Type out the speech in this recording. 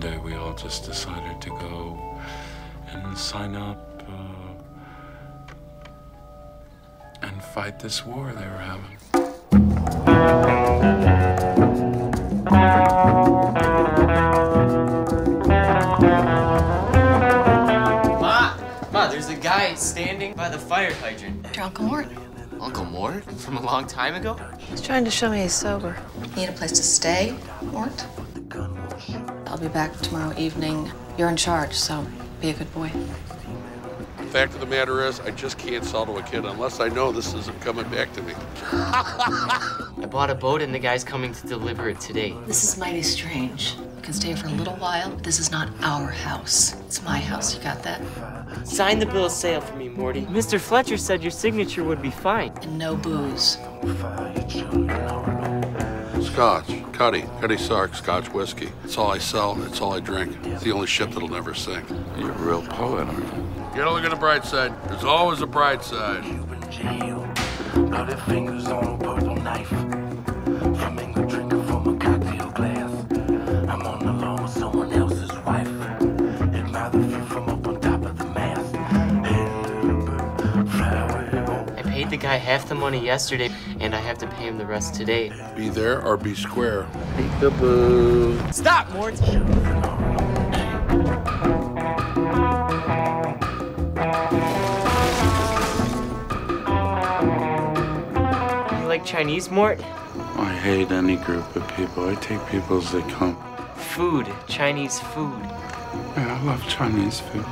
one day we all just decided to go and sign up uh, and fight this war they were having. Ma! Ma, there's a guy standing by the fire hydrant. Your Uncle Mort. Uncle Mort? From a long time ago? He's trying to show me he's sober. Need a place to stay, Mort? I'll be back tomorrow evening. You're in charge, so be a good boy. The fact of the matter is, I just can't sell to a kid unless I know this isn't coming back to me. I bought a boat and the guy's coming to deliver it today. This is mighty strange. You can stay for a little while, but this is not our house. It's my house. You got that? Sign the bill of sale for me, Morty. Mr. Fletcher said your signature would be fine. And no booze. Scotch, Cutty, Cutty Sark, Scotch whiskey. It's all I sell, it's all I drink. It's the only ship that'll never sink. You're a real poet, aren't you? Get gotta look at the bright side. There's always a bright side. Home. I paid the guy half the money yesterday, and I have to pay him the rest today. Be there or be square. Stop, Mort! You like Chinese, Mort? I hate any group of people. I take people as they come. Food, Chinese food. Yeah, I love Chinese food.